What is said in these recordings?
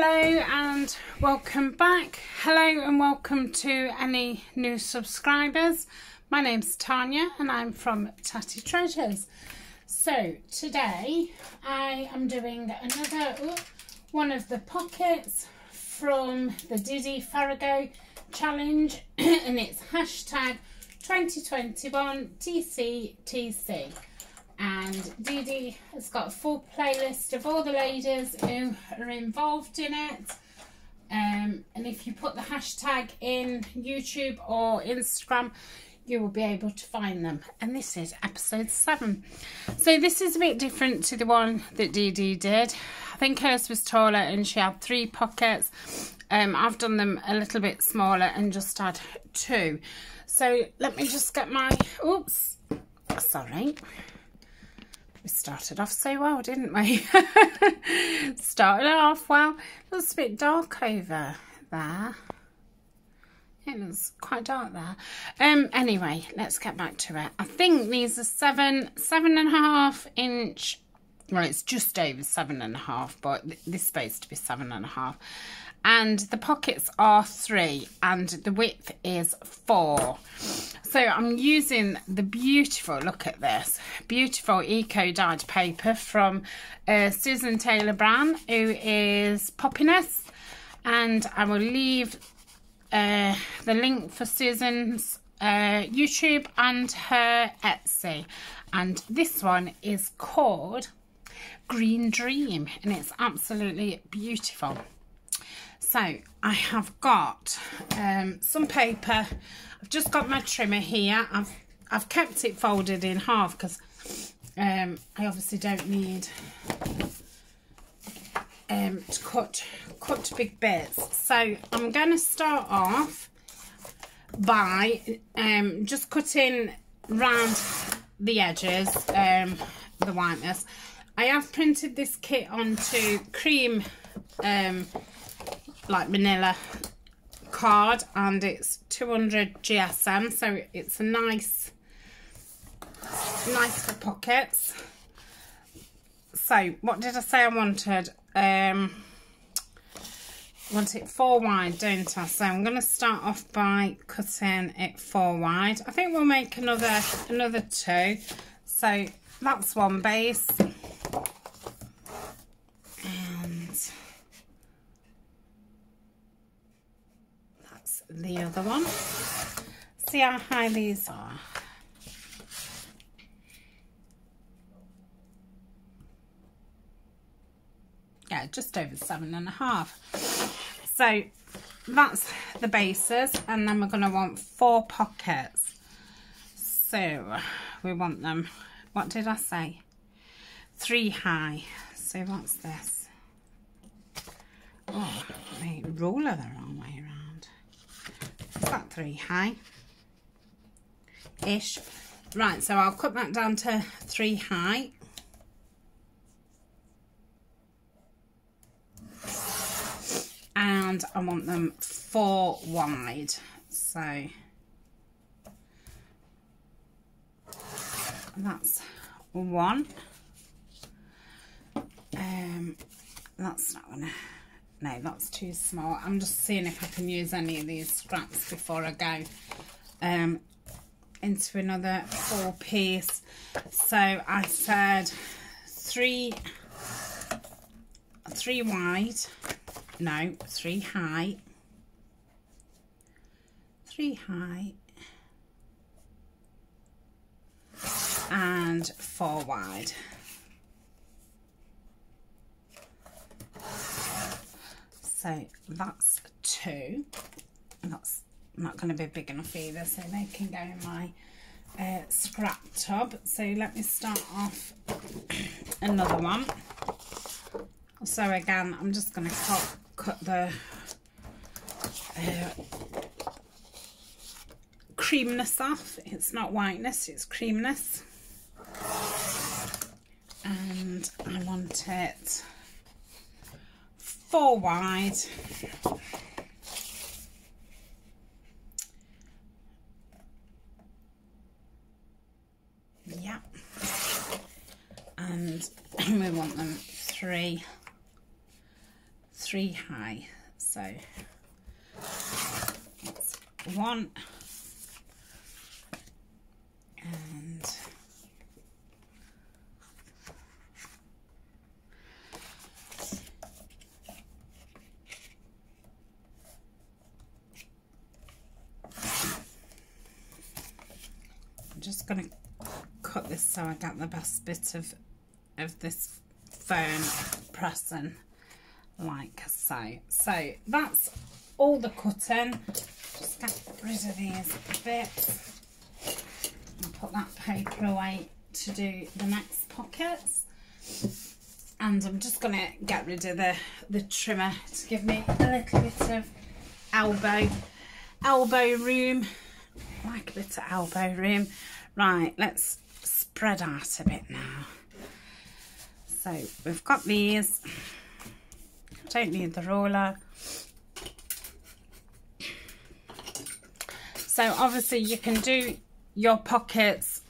Hello and welcome back. Hello and welcome to any new subscribers. My name's Tania and I'm from Tatty Treasures. So today I am doing another oh, one of the pockets from the Dee Dee Fargo challenge and it's hashtag 2021 TCTC and Dee Dee has got a full playlist of all the ladies who are involved in it. Um, and if you put the hashtag in YouTube or Instagram, you will be able to find them. And this is episode seven. So this is a bit different to the one that Dee Dee did. I think hers was taller and she had three pockets. Um, I've done them a little bit smaller and just had two. So let me just get my, oops, sorry. We started off so well, didn't we? started off well. Looks a bit dark over there. It looks quite dark there. Um. Anyway, let's get back to it. I think these are seven, seven and a half inch. Well, it's just over seven and a half, but this is supposed to be seven and a half and the pockets are three and the width is four. So I'm using the beautiful look at this beautiful eco dyed paper from uh, Susan Taylor Brown who is Poppiness and I will leave uh, the link for Susan's uh, YouTube and her Etsy. And this one is called Green Dream and it's absolutely beautiful so I have got um, some paper. I've just got my trimmer here. I've I've kept it folded in half because um, I obviously don't need um, to cut cut big bits. So I'm going to start off by um, just cutting round the edges, um, the whiteness. I have printed this kit onto cream um, like manila card and it's 200 GSM so it's a nice nice for pockets. So what did I say I wanted? Um want it four wide don't I? So I'm going to start off by cutting it four wide. I think we'll make another another two. So that's one base the other one. See how high these are. Yeah, just over seven and a half. So that's the bases and then we're going to want four pockets. So we want them, what did I say? Three high. So what's this? Oh, the ruler the wrong way around three high ish. Right so I'll cut that down to three high. And I want them four wide so. That's one. Um that's not gonna no that's too small. I'm just seeing if I can use any of these scraps before I go um, into another four piece. So I said three three wide no three high three high and four wide So that's two. That's not going to be big enough either, so they can go in my uh, scrap tub. So let me start off another one. So again, I'm just going to cut, cut the uh, creamness off. It's not whiteness, it's creamness. And I want it four wide. Yeah. And we want them three, three high. So it's one and I'm just going to cut this so I get the best bit of of this phone pressing like so. So that's all the cutting. Just get rid of these bits and put that paper away to do the next pockets. And I'm just going to get rid of the, the trimmer to give me a little bit of elbow, elbow room. like a bit of elbow room. Right, let's spread out a bit now. So we've got these. I don't need the roller. So obviously you can do your pockets,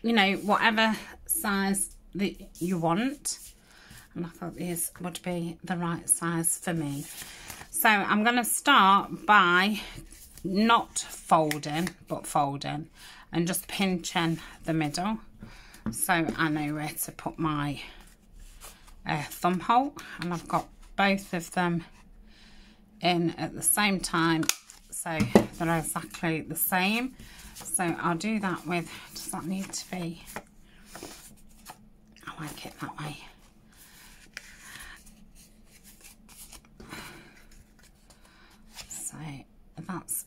you know, whatever size that you want. And I thought these would be the right size for me. So I'm going to start by not folding, but folding and just pinching the middle. So I know where to put my uh, thumb hole and I've got both of them in at the same time so they're exactly the same. So I'll do that with does that need to be I like it that way. So that's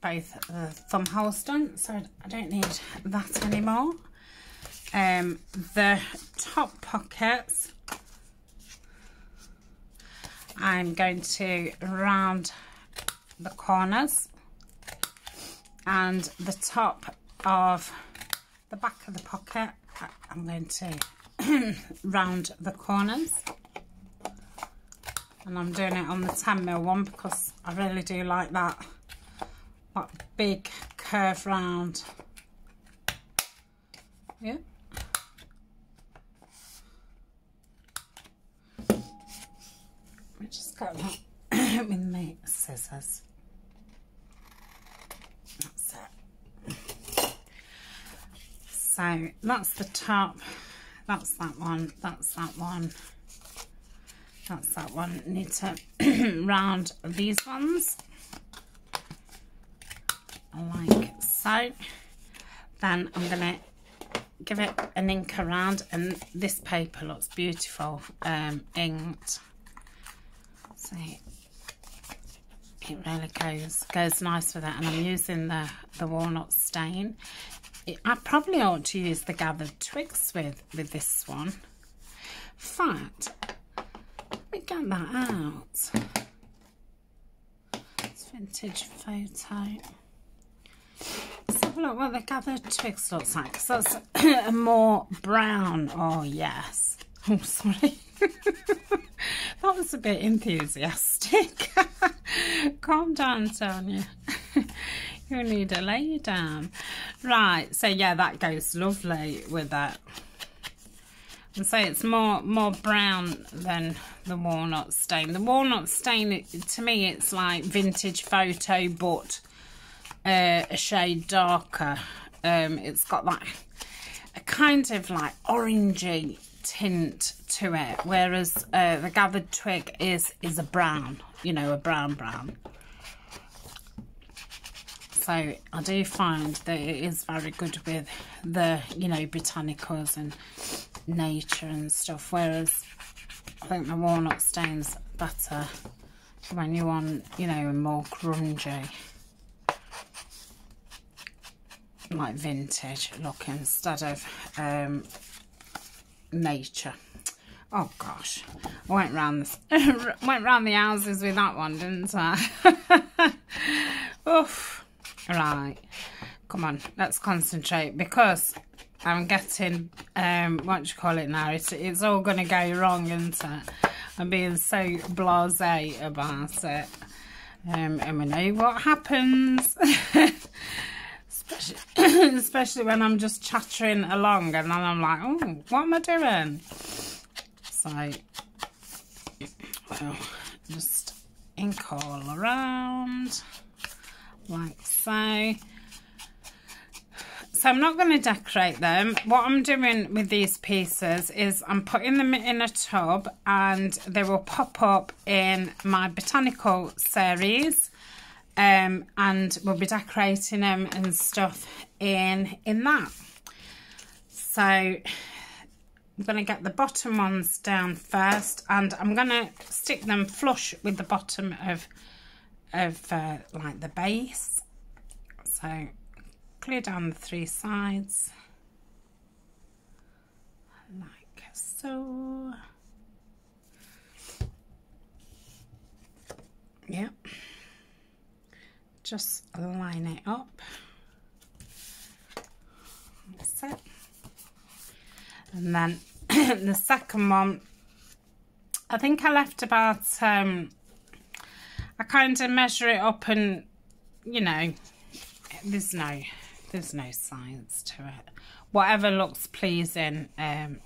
both the thumb holes done so I don't need that anymore um, the top pockets. I'm going to round the corners. And the top of the back of the pocket I'm going to round the corners. And I'm doing it on the 10 mil one because I really do like that that big curve round. Yeah just got that with my scissors. That's it. So that's the top. That's that one. That's that one. That's that one. Need to round these ones. Like so. Then I'm going to give it an ink around and this paper looks beautiful um, inked See, it really goes goes nice with that. and I'm using the the walnut stain. It, I probably ought to use the gathered twigs with with this one. Fact, let me get that out. It's vintage photo. Let's have a look what the gathered twigs looks like. So it's a more brown. Oh yes. Oh sorry. that was a bit enthusiastic. Calm down, Sonia. you need a lay down. Right, so yeah, that goes lovely with that. And so it's more more brown than the walnut stain. The walnut stain, to me, it's like vintage photo, but uh, a shade darker. Um, it's got like a kind of like orangey tint to it, whereas uh, the gathered twig is is a brown, you know, a brown brown. So I do find that it is very good with the, you know, botanicals and nature and stuff, whereas I think the walnut stain's better when you want, you know, a more grungy like vintage look instead of um, nature. Oh gosh, I went round the went round the houses with that one, didn't I? Oof. Right, come on, let's concentrate because I'm getting um what do you call it now? It's it's all gonna go wrong, isn't it? I'm being so blasé about it. Um, and we know what happens. especially, especially when I'm just chattering along and then I'm like, oh, what am I doing? So, Well, just ink all around like so. So I'm not going to decorate them. What I'm doing with these pieces is I'm putting them in a tub and they will pop up in my botanical series. Um, and we'll be decorating them and stuff in, in that. So I'm going to get the bottom ones down first and I'm going to stick them flush with the bottom of, of uh, like the base. So clear down the three sides like so. Yep. Just line it up. That's it. And then the second one, I think I left about, um, I kind of measure it up and, you know, there's no there's no science to it. Whatever looks pleasing um,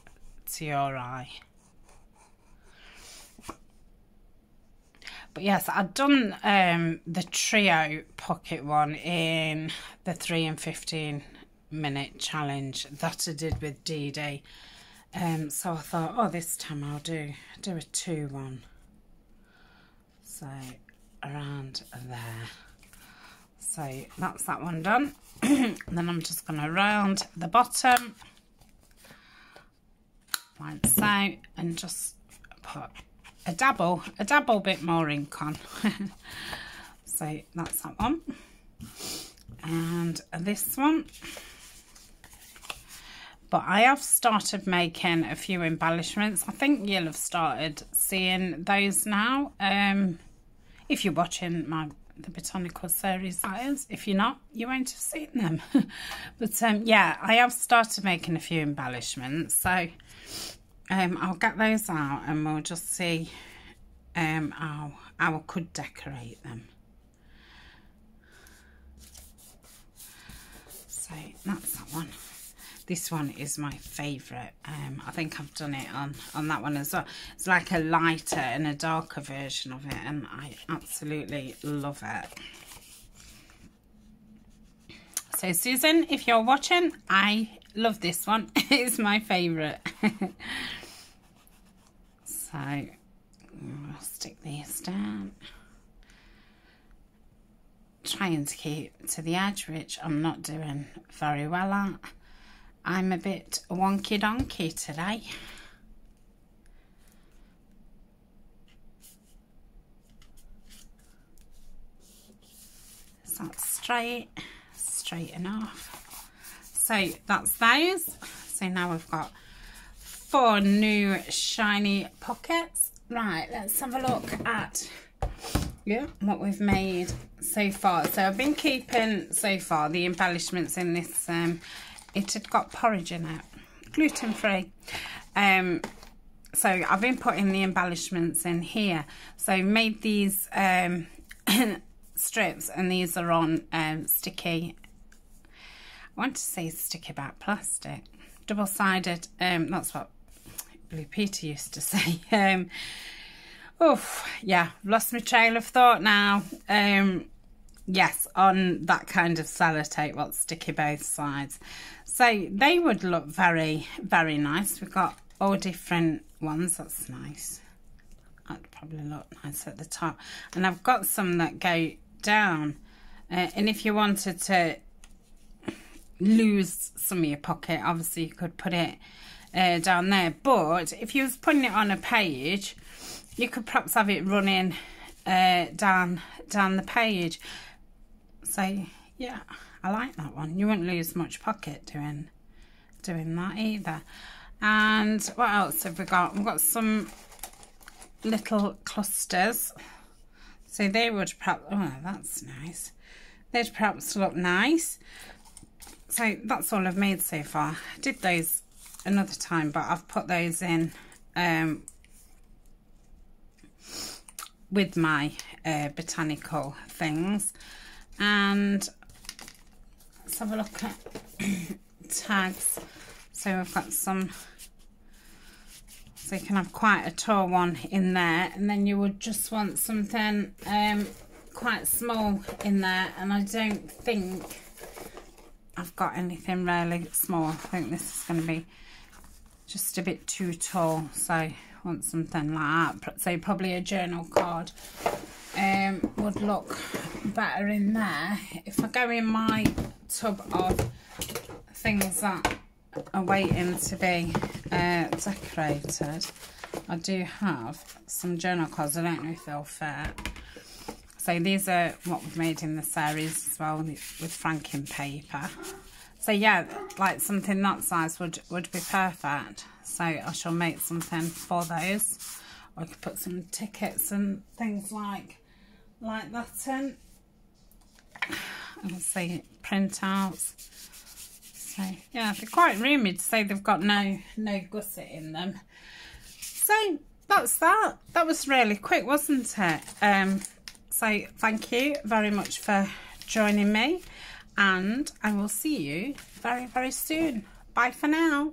to your eye. But yes, I've done um, the trio pocket one in the 3 and 15 minute challenge that I did with Dee Dee. Um, so I thought, oh, this time I'll do, do a 2 one. So around there. So that's that one done. then I'm just going to round the bottom like so and just put a dabble, a dabble bit more ink on. so that's that one. And this one. But I have started making a few embellishments. I think you'll have started seeing those now. Um, if you're watching my the botanical series that is. If you're not, you won't have seen them. but um, yeah, I have started making a few embellishments. So um, I'll get those out and we'll just see um, how, how I could decorate them. So that's that one. This one is my favourite. Um, I think I've done it on, on that one as well. It's like a lighter and a darker version of it and I absolutely love it. So Susan, if you're watching, I love this one. it's my favourite. so I'll stick these down. Trying to keep to the edge, which I'm not doing very well at. I'm a bit wonky donkey today. Is that straight? Straight enough. So that's those. So now we've got four new shiny pockets. Right, let's have a look at yeah, what we've made so far. So I've been keeping so far the embellishments in this um, it had got porridge in it, gluten free. Um, so I've been putting the embellishments in here. So I made these um, strips and these are on um, sticky, I want to say sticky back plastic, double-sided, um, that's what Blue Peter used to say. Um, oh, yeah, lost my trail of thought now. Um, yes, on that kind of sellotape, what's sticky both sides. So they would look very, very nice. We've got all different ones. That's nice. That'd probably look nice at the top. And I've got some that go down. Uh, and if you wanted to lose some of your pocket, obviously you could put it uh, down there. But if you was putting it on a page, you could perhaps have it running uh, down down the page. So, yeah. I like that one. You won't lose much pocket doing doing that either. And what else have we got? We've got some little clusters. So they would perhaps, oh, that's nice. They'd perhaps look nice. So that's all I've made so far. I did those another time, but I've put those in um, with my uh, botanical things. And let's have a look at tags. So I've got some So you can have quite a tall one in there and then you would just want something um, quite small in there and I don't think I've got anything really small. I think this is going to be just a bit too tall so I want something like that. So probably a journal card um, would look better in there. If I go in my tub of things that are waiting to be uh, decorated, I do have some journal cards. I don't know if they'll fit. So these are what we've made in the series as well with franking paper. So yeah, like something that size would, would be perfect. So I shall make something for those. I could put some tickets and things like like that in. And see printouts. So yeah, they're quite roomy to say they've got no no gusset in them. So that's that. That was really quick, wasn't it? Um, so thank you very much for joining me and I will see you very very soon. Bye for now.